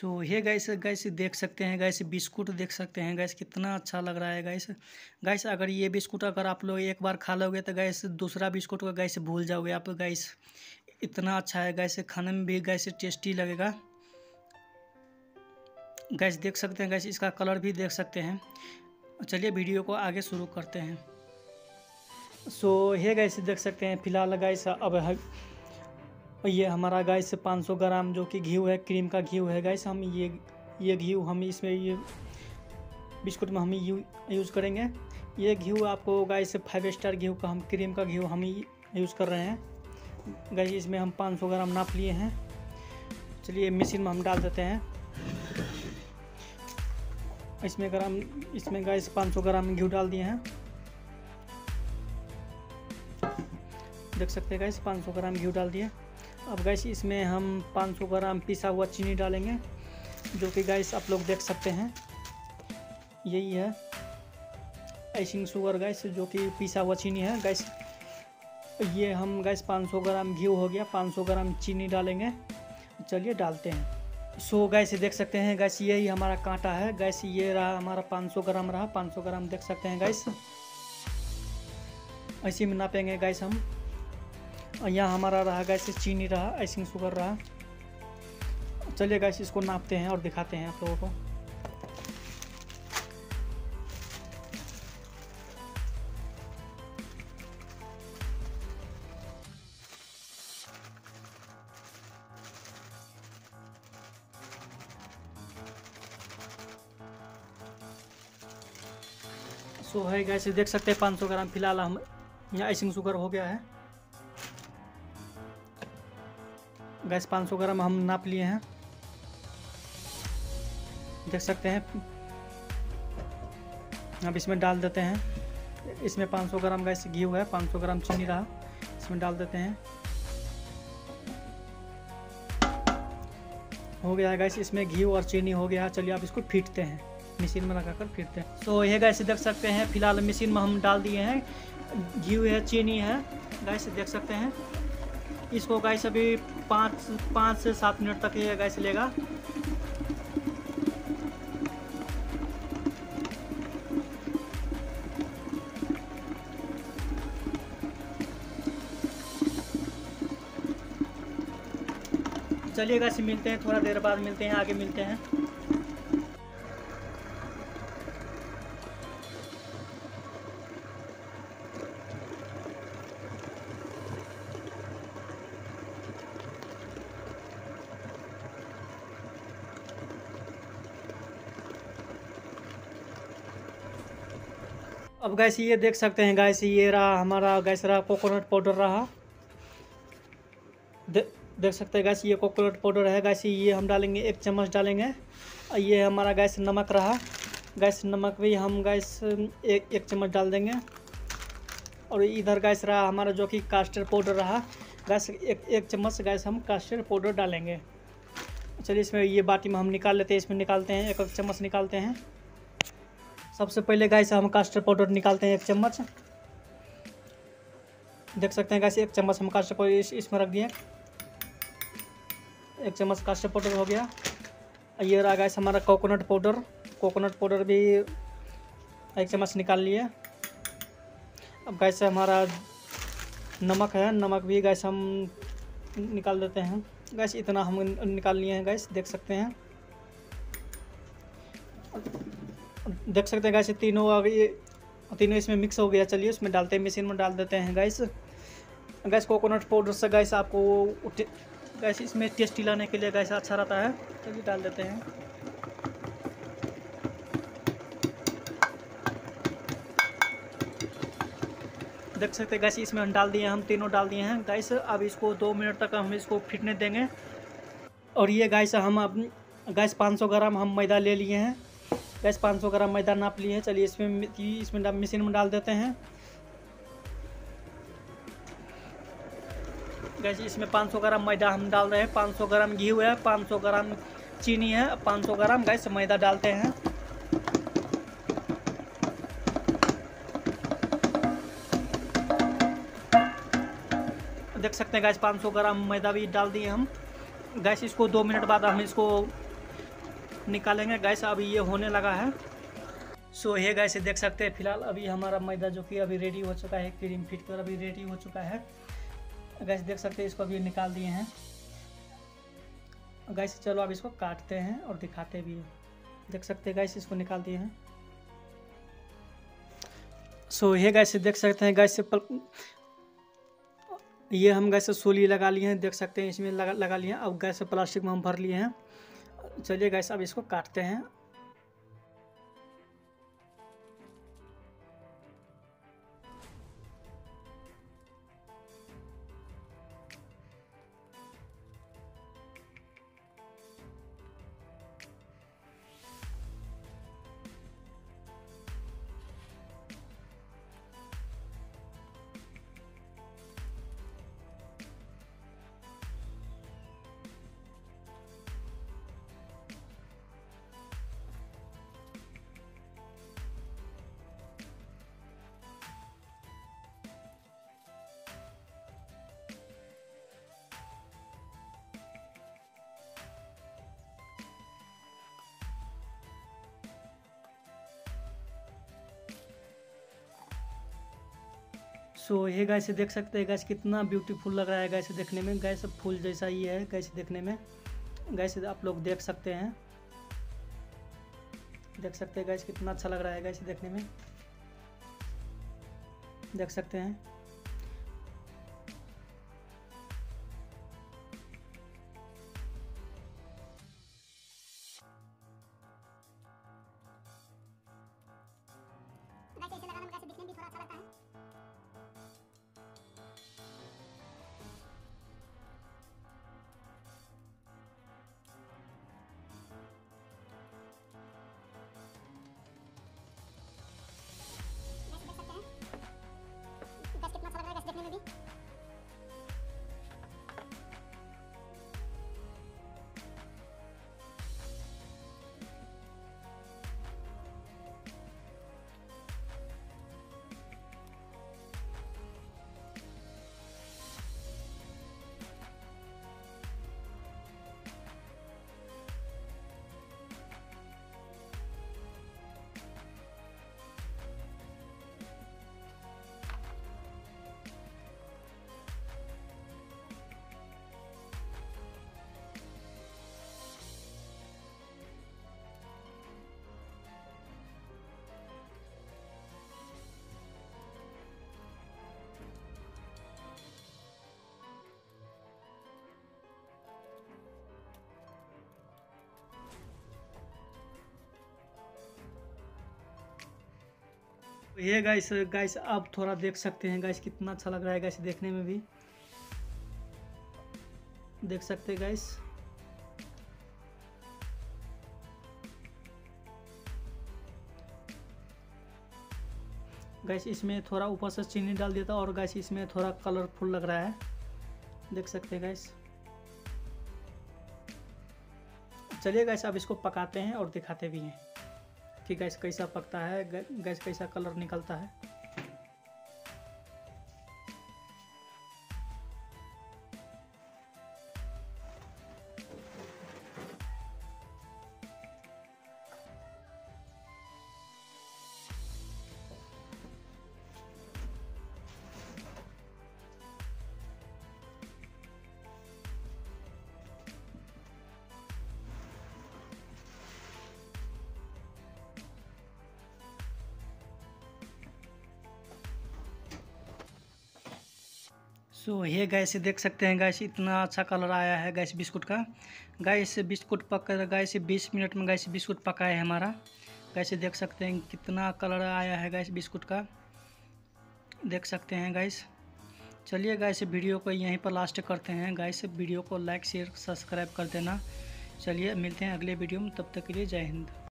सो ये gas gas देख सकते हैं गैस बिस्कुट देख सकते हैं गैस कितना अच्छा लग रहा है गैस गैस अगर ये बिस्कुट अगर आप लोग एक बार खा लोगे तो गैस दूसरा बिस्कुट को गैस भूल जाओगे आप गैस इतना अच्छा है गैस खाने में भी गैस टेस्टी लगेगा। गैस देख सकते हैं गैस इसका कलर भी देख सकते हैं। चलिए वीडियो को आगे शुरू करते हैं। सो so, ये गैस देख सकते हैं फ़िलहाल गैस अब ये हमारा गैस 500 ग्राम जो कि घी है, क्रीम का घी है गैस हम ये ये घी हम इसमें ये बिस्कुट में हम यू, यूज़ करेंगे। ये घी आपको गैस फाइव स्टार घी का, हम क्रीम का घी हम यूज़ कर रहे हैं। गैस इसमें हम 500 ग्राम नाप लिए हैं। चलिए मशीन में हम डाल देते हैं। इसमें ग्राम इसमें गैस 500 ग्राम घी डाल दिए हैं। देख सकते हैं गैस 500 ग्राम घी डाल दिए। अब गैस इसमें हम 500 ग्राम पिसा हुआ चीनी डालेंगे, जो कि गैस आप लोग देख सकते हैं। यही है आइसिंग शुगर गैस जो कि पिसा हुआ चीनी है। गैस ये हम गैस 500 ग्राम घी हो गया 500 ग्राम चीनी डालेंगे। चलिए डालते हैं। सो गैस देख सकते हैं गैस यही हमारा कांटा है। गैस ये रहा हमारा 500 ग्राम रहा। 500 ग्राम देख सकते हैं गैस ऐसे में नापेंगे गैस हम। यहाँ हमारा रहा गैस चीनी रहा आइसिंग शुगर रहा। चलिए गैस इसको नापते हैं और दिखाते हैं आप लोगों को। सो है गैस देख सकते हैं 500 ग्राम फ़िलहाल हम, यहाँ आइसिंग शुगर हो गया है। गैस 500 ग्राम हम नाप लिए हैं। देख सकते हैं। अब इसमें डाल देते हैं। इसमें 500 ग्राम गैस घी हुआ है 500 ग्राम चीनी रहा। इसमें डाल देते हैं। हो गया है गैस, इसमें घी और चीनी हो गया। है चलिए आप इसको फीटते हैं। मशीन में लगा कर फीटते हैं। तो ये गैस देख सकते हैं, फ़िलहाल मशीन में हम डाल दिए हैं। घी है, चीनी है। गैस देख सकते हैं। इसको गैस अभी पाँच पाँच से सात मिनट तक ये गैस लेगा चलिए गैस मिलते हैं, थोड़ा देर बाद मिलते हैं, आगे मिलते हैं। अब गैस ये देख सकते हैं गैस ये रहा हमारा गैस रहा कोकोनट पाउडर रहा। दे, देख सकते हैं गैस ये कोकोनट पाउडर है। गैस ये हम डालेंगे एक चम्मच डालेंगे। और ये हमारा गैस नमक रहा। गैस नमक भी हम गैस एक एक चम्मच डाल देंगे। और इधर गैस रहा हमारा जो कि कास्टर पाउडर रहा। गैस एक एक चम्मच गैस हम कास्टर पाउडर डालेंगे। चलिए इसमें ये बाटी में हम निकाल लेते हैं इसमें निकालते हैं एक एक चम्मच निकालते हैं। सबसे पहले गैस हम कास्टर पाउडर निकालते हैं एक चम्मच। देख सकते हैं गैस एक चम्मच हम कास्टर पाउडर इस, इसमें रख दिए। एक चम्मच कास्टर पाउडर हो गया। ये रहा गैस हमारा कोकोनट पाउडर कोकोनट पाउडर भी एक चम्मच निकाल लिए। अब गैस हमारा नमक है नमक भी गैस हम निकाल देते हैं। गैस इतना हम निकाल लिए हैं गैस देख सकते हैं। देख सकते हैं गैस तीनों अब ये तीनों इसमें मिक्स हो गया। चलिए, उसमें डालते हैं मशीन में डाल देते हैं गैस गैस कोकोनट पाउडर से गैस आपको गैस इसमें टेस्टी लाने के लिए गैस अच्छा रहता है। चलिए, डाल देते हैं। देख सकते हैं गैस इसमें हम डाल दिए हम तीनों डाल दिए हैं। गैस अब इसको दो मिनट तक हम इसको फिटने देंगे। और ये गैस हम अब गैस 500 ग्राम हम मैदा ले लिए हैं। गैस 500 ग्राम मैदा नाप लिए हैं। चलिए इसमें इसमें मशीन में डाल देते हैं। गैस इसमें 500 ग्राम मैदा हम डाल रहे हैं। 500 ग्राम घी है 500 ग्राम चीनी है 500 ग्राम। गैस मैदा डालते हैं। देख सकते हैं गैस 500 ग्राम मैदा भी डाल दिए हम। गैस इसको दो मिनट बाद हम इसको निकालेंगे। गैस अभी ये होने लगा है। सो ये गैस देख सकते हैं, फ़िलहाल अभी हमारा मैदा जो कि अभी रेडी हो चुका है क्रीम फिट कर अभी रेडी हो चुका है। गैस देख सकते हैं, इसको अभी निकाल दिए हैं। गैस चलो अब इसको काटते हैं और दिखाते भी हैं। देख सकते हैं गैस इसको निकाल दिए हैं। सो ये गैस देख सकते हैं गैस पल... ये हम गैस सोली लगा लिए हैं, देख सकते हैं, इसमें लगा लगा लिए हैं। अब गैस प्लास्टिक में हम भर लिए हैं। चलिए गैस अब इसको काटते हैं। सो ये गाय से देख सकते हैं गैस कितना ब्यूटीफुल लग रहा है गैस देखने में। गैस फूल जैसा ही है गैस देखने में। गैस आप लोग देख सकते हैं। देख सकते हैं गैस कितना अच्छा लग रहा है गैस देखने में। देख सकते हैं। ये गाइस गाइस आप थोड़ा देख सकते हैं गाइस कितना अच्छा लग रहा है गाइस देखने में भी। देख सकते हैं गाइस गैस इसमें थोड़ा ऊपर से चीनी डाल देता और गैस इसमें थोड़ा कलरफुल लग रहा है। देख सकते हैं गैस चलिए गैस अब इसको पकाते हैं और दिखाते भी हैं। कि गैस कैसा पकता है गैस कैसा कलर निकलता है। सो so, ये गैस देख सकते हैं गैस इतना अच्छा कलर आया है गैस बिस्कुट का। गैस बिस्कुट पक गैस बीस मिनट में गैस बिस्कुट पका है हमारा। गैस देख सकते हैं कितना कलर आया है गैस बिस्कुट का। देख सकते हैं गैस चलिए गैस वीडियो को यहीं पर लास्ट करते हैं। गैस वीडियो को लाइक शेयर सब्सक्राइब कर देना। चलिए मिलते हैं अगले वीडियो में। तब तक के लिए जय हिंद।